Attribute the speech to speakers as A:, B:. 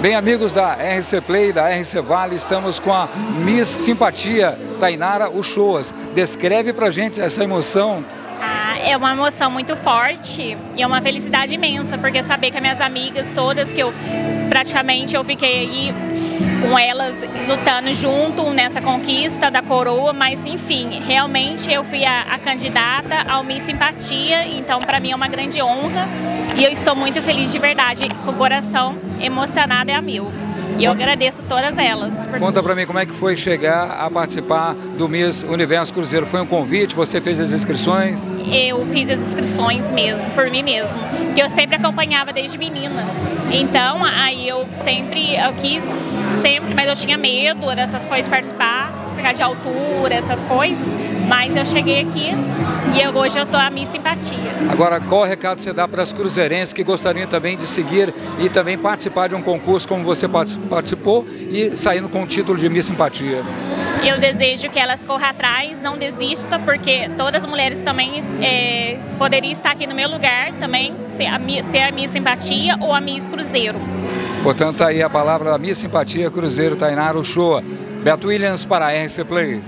A: Bem, amigos da RC Play, da RC Vale, estamos com a Miss Simpatia, Tainara Uchoas. Descreve pra gente essa emoção.
B: Ah, é uma emoção muito forte e é uma felicidade imensa, porque saber que as minhas amigas todas, que eu praticamente eu fiquei aí com elas lutando junto nessa conquista da coroa, mas enfim, realmente eu fui a, a candidata ao Miss Simpatia, então para mim é uma grande honra e eu estou muito feliz de verdade, com o coração emocionado é a mil. E eu agradeço todas elas.
A: Conta para mim como é que foi chegar a participar do Miss Universo Cruzeiro. Foi um convite? Você fez as inscrições?
B: Eu fiz as inscrições mesmo, por mim mesmo. Que eu sempre acompanhava desde menina. Então, aí eu sempre, eu quis sempre, mas eu tinha medo dessas coisas participar, por causa de altura, essas coisas. Mas eu cheguei aqui e eu, hoje eu estou a minha simpatia.
A: Agora, qual recado você dá para as cruzeirenses que gostariam também de seguir e também participar de um concurso como você participou e saindo com o título de Miss Simpatia?
B: Eu desejo que elas corram atrás, não desista, porque todas as mulheres também é, poderiam estar aqui no meu lugar também, ser a, ser a Miss Simpatia ou a Miss Cruzeiro.
A: Portanto, tá aí a palavra da Miss Simpatia Cruzeiro Tainara Uchoa. Beto Williams para a RC Play.